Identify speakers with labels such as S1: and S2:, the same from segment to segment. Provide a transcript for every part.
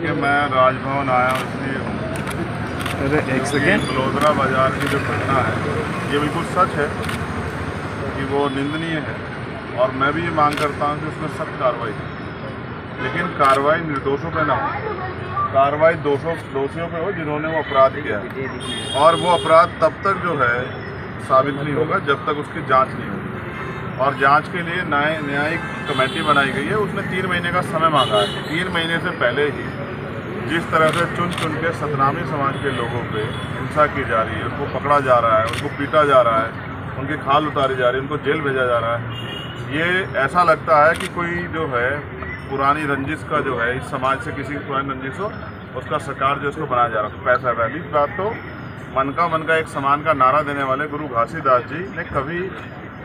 S1: देखिए मैं राजभवन आया इसलिए हूँ
S2: अरे एक सेकेंड
S1: बलोदरा बाज़ार की जो घटना है ये बिल्कुल सच है कि वो निंदनीय है और मैं भी ये मांग करता हूँ कि उसमें सख्त कार्रवाई हो लेकिन कार्रवाई निर्दोषों पर ना हो कार्रवाई दोषों दोषियों पे हो जिन्होंने वो अपराध किया है और वो अपराध तब तक जो है साबित नहीं होगा जब तक उसकी जाँच नहीं होगी और जाँच के लिए न्याय न्यायिक कमेटी बनाई गई है उसने तीन महीने का समय मांगा है तीन महीने से पहले ही जिस तरह से चुन चुन के सतनामी समाज के लोगों पे हिंसा की जा रही है, उनको पकड़ा जा रहा है, उनको पीटा जा रहा है, उनकी खाल उतारी जा रही है, उनको जेल भेजा जा रहा है। ये ऐसा लगता है कि कोई जो है पुरानी रंजिश का जो है, इस समाज से किसी पुरानी रंजिश हो, उसका सरकार जो इसको बनाया जा रहा है। पैसा है पहली बात तो मन का मन का एक समान का नारा देने वाले गुरु घासीदास जी ने कभी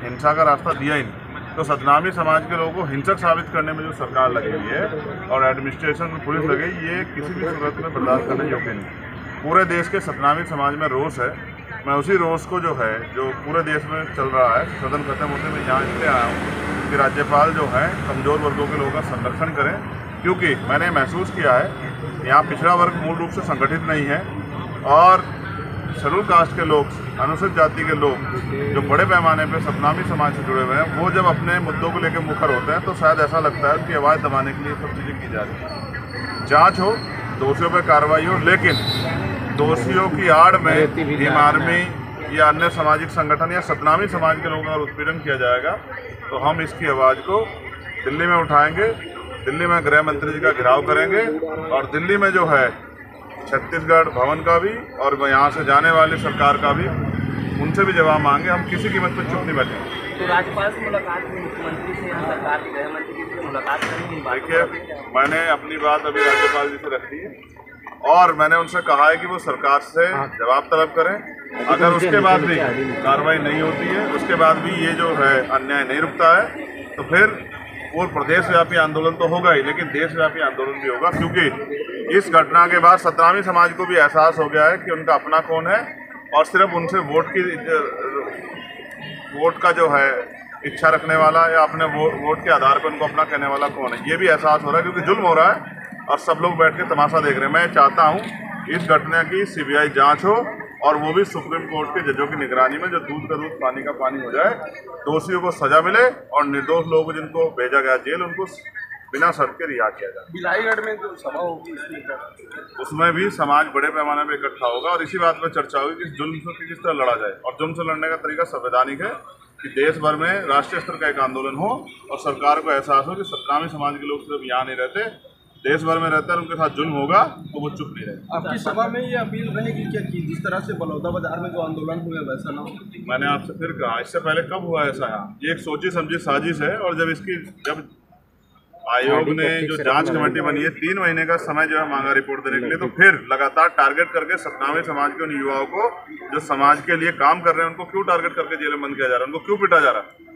S1: हिंसा का रास्ता दिया ही नहीं। तो सतनामी समाज के लोगों को हिंसक साबित करने में जो सरकार लगी हुई है और एडमिनिस्ट्रेशन में पुलिस लगी ये किसी भी सूरत में बर्दाश्त करने योग्य नहीं पूरे देश के सतनामी समाज में रोष है। मैं उसी रोष को जो है, जो पूरे देश में चल रहा है, सदन खत्म होते मैं यहाँ इसलिए आया हूँ कि राज्यपाल जो है, कमज़ोर वर्गों के लोगों का संरक्षण करें, क्योंकि मैंने महसूस किया है, यहाँ पिछड़ा वर्ग मूल रूप से संगठित नहीं है और शेड्यूल कास्ट के लोग अनुसूचित जाति के लोग जो बड़े पैमाने पर सतनामी समाज से जुड़े हुए हैं वो जब अपने मुद्दों को लेकर मुखर होते हैं तो शायद ऐसा लगता है कि आवाज़ दबाने के लिए सब चीज़ें की जा रही है। जाँच हो दोषियों पर कार्रवाई हो लेकिन दोषियों की आड़ में भीम आर्मी या अन्य सामाजिक संगठन या सतनामी समाज के लोगों का उत्पीड़न किया जाएगा तो हम इसकी आवाज़ को दिल्ली में उठाएँगे दिल्ली में गृह मंत्री जी का घेराव करेंगे और दिल्ली में जो है छत्तीसगढ़ भवन का भी और यहाँ से जाने वाली सरकार का भी उनसे भी जवाब मांगे हम किसी कीमत पर चुप नहीं बैठेंगे
S3: तो राज्यपाल से मुलाकात मुख्यमंत्री से यहाँ सरकार के गृह मंत्री से मुलाकात करेंगे
S1: देखिए मैंने अपनी बात अभी राज्यपाल जी से रख दी है और मैंने उनसे कहा है कि वो सरकार से जवाब तलब करें। अगर उसके बाद भी कार्रवाई नहीं होती है उसके बाद भी ये जो है अन्याय नहीं रुकता है तो फिर वो प्रदेशव्यापी आंदोलन तो होगा ही लेकिन देशव्यापी आंदोलन भी होगा क्योंकि इस घटना के बाद सतनामी समाज को भी एहसास हो गया है कि उनका अपना कौन है और सिर्फ़ उनसे वोट की वोट का जो है इच्छा रखने वाला या अपने वो, वोट के आधार पर उनको अपना कहने वाला कौन है ये भी एहसास हो रहा है क्योंकि जुल्म हो रहा है और सब लोग बैठ के तमाशा देख रहे हैं। मैं चाहता हूँ इस घटना की सीबीआई जाँच हो और वो भी सुप्रीम कोर्ट के जजों की निगरानी में जो दूध का दूध पानी का पानी हो जाए दोषियों को सजा मिले और निर्दोष लोग जिनको भेजा गया जेल उनको बिना शर्त के रिहा किया जाए
S4: बिलाईगढ़ में जो सभा होगी
S1: उसमें भी समाज बड़े पैमाने पर इकट्ठा होगा और इसी बात पर चर्चा होगी कि जुल्म से किस तरह लड़ा जाए और जुल्म से लड़ने का तरीका संवैधानिक है कि देश भर में राष्ट्रीय स्तर का एक आंदोलन हो और सरकार को एहसास हो कि सत्तावी समाज के लोग सिर्फ़ यहाँ नहीं रहते देश भर में रहते हैं उनके साथ जुल्म होगा तो वो चुप नहीं रहे
S4: आपकी सभा में ये अपील रहेगी क्या कि जिस तरह से बलौदा बाज़ार में जो आंदोलन हुए वैसा ना हो?
S1: मैंने आपसे फिर कहा इससे पहले कब हुआ ऐसा? यहाँ ये एक सोची समझी साजिश है और जब इसकी जब आयोग ने जो जाँच कमेटी बनी है तीन महीने का समय जो है मांगा रिपोर्ट देने के लिए। तो फिर लगातार टारगेट करके सतनावे समाज के उन युवाओं को जो समाज के लिए काम कर रहे हैं उनको क्यों टारगेट करके जेल में बंद किया जा रहा है? उनको क्यों पीटा जा रहा है?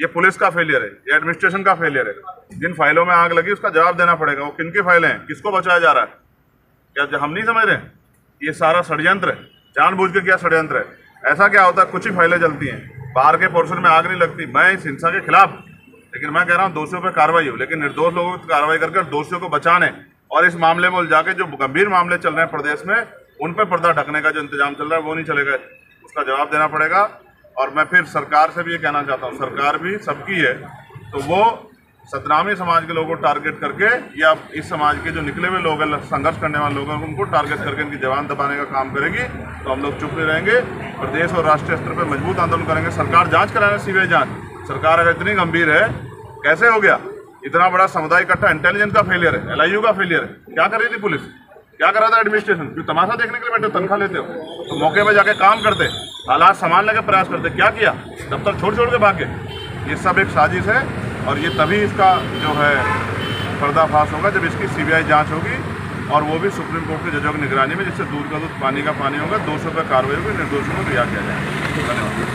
S1: ये पुलिस का फेलियर है ये एडमिनिस्ट्रेशन का फेलियर है। जिन फाइलों में आग लगी उसका जवाब देना पड़ेगा। वो किन की फाइलें हैं? किसको बचाया जा रहा है? क्या हम नहीं समझ रहे ये सारा षड्यंत्र है। जानबूझ के क्या षड्यंत्र है? ऐसा क्या होता है? कुछ ही फाइलें चलती हैं। बाहर के पोर्शन में आग नहीं लगती। मैं इस हिंसा के खिलाफ लेकिन मैं कह रहा हूँ, दोषियों पर कार्रवाई हो, लेकिन निर्दोष लोगों की कार्रवाई करके दोषियों को बचाने और इस मामले में जाके जो गंभीर मामले चल रहे हैं प्रदेश में, उन पर पर्दा ढकने का जो इंतज़ाम चल रहा है, वो नहीं चलेगा। उसका जवाब देना पड़ेगा और मैं फिर सरकार से भी ये कहना चाहता हूँ, सरकार भी सबकी है तो वो सतनामी समाज के लोगों को टारगेट करके या इस समाज के जो निकले हुए लोग हैं, संघर्ष करने वाले लोग हैं उनको टारगेट करके इनकी जवान दबाने का काम करेगी तो हम लोग चुप नहीं रहेंगे। प्रदेश और राष्ट्रीय स्तर पर मज़बूत आंदोलन करेंगे, सरकार जाँच कराना सीबीआई जाँच। सरकार अगर इतनी गंभीर है, कैसे हो गया? इतना बड़ा समुदाय इकट्ठा इंटेलिजेंस का फेलियर है एल का फेलियर है। क्या कर रही थी पुलिस? क्या कर रहा था एडमिनिस्ट्रेशन क्यों तमाशा देखने के लिए बैठे तनख्वाह लेते हो? तो मौके पर जाके काम करते, हालात संभालने का प्रयास करते। क्या किया? दफ्तर छोड़ छोड़ के भाग। गए ये सब एक साजिश है और ये तभी इसका जो है पर्दाफाश होगा जब इसकी सीबीआई जाँच होगी और वो भी सुप्रीम कोर्ट के जजों की निगरानी में, जिससे दूध का दूध, पानी का पानी होगा दो सौ पर कार्रवाई होगी, निर्दोषों को रिहा किया जाएगा। धन्यवाद।